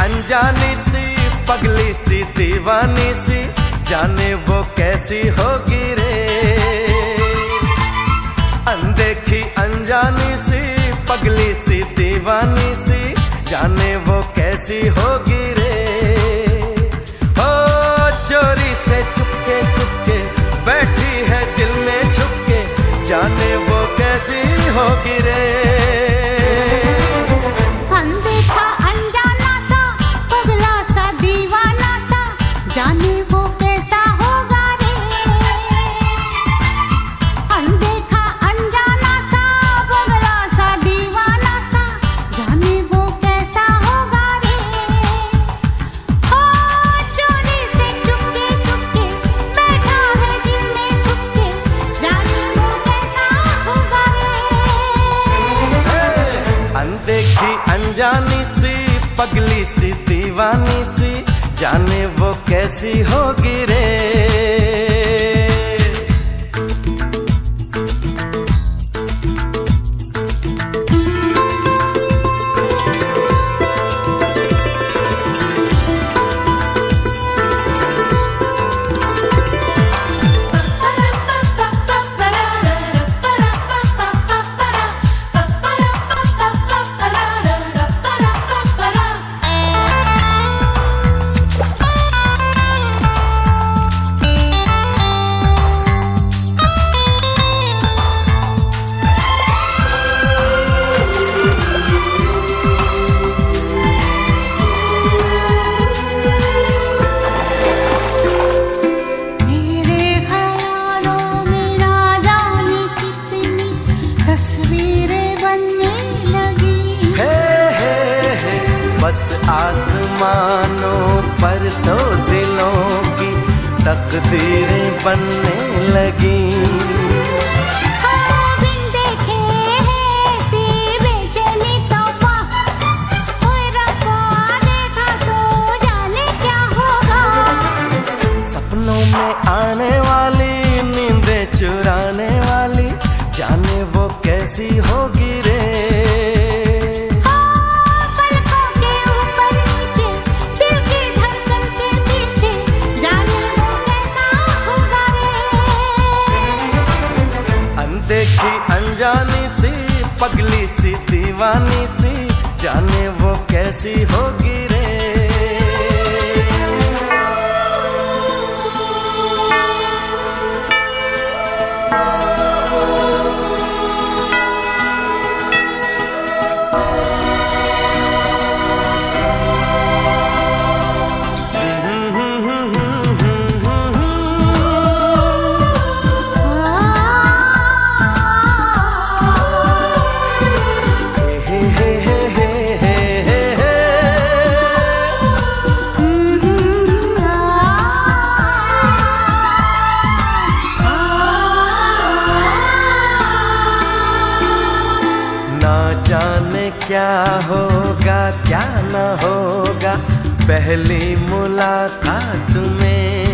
अनजानी सी, पगली सी, दीवानी सी, जाने वो कैसी होगी रे। अनदेखी, अनजानी सी, पगली सी, दीवानी सी, जाने वो कैसी होगी रे। हो चोरी से चुपके चुपके बैठी है दिल में छुपके, जाने वो कैसी होगी रे। अनजानी सी पगली सी दीवानी सी जाने वो कैसी होगी रे। आसमानों पर तो दिलों की तकदीरें बनने लगी। सपनों में आने वाली नींदें चुराने वाली जाने वो कैसी होगी पगली सी दीवानी सी जाने वो कैसी होगी रे। जाने क्या होगा क्या न होगा। पहली मुलाकात में।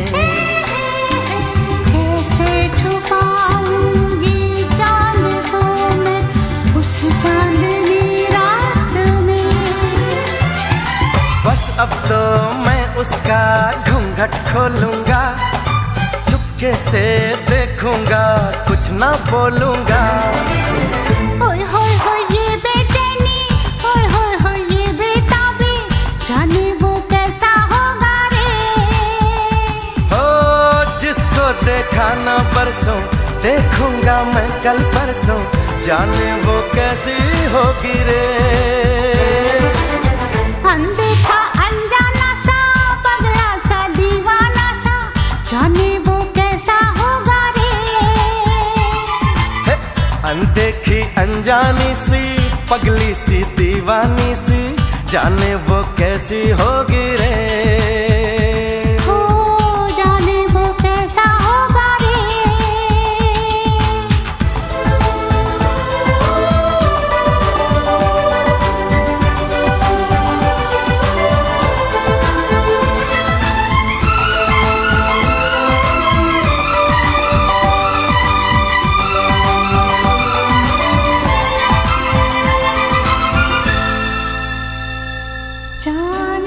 कैसे छुपाऊँगी चाँद को मैं उस चांदनी रात में। बस अब तो मैं उसका घूंघट खोलूँगा चुपके से देखूँगा कुछ ना बोलूँगा। देखा ना परसों देखूँगा मैं कल परसों जाने वो कैसी होगी रे। अनदेखा अनजाना सा पगला सा दीवाना सा जाने वो कैसा होगा रे। अनदेखी अनजानी सी पगली सी दीवानी सी जाने वो कैसी होगी रे। जाने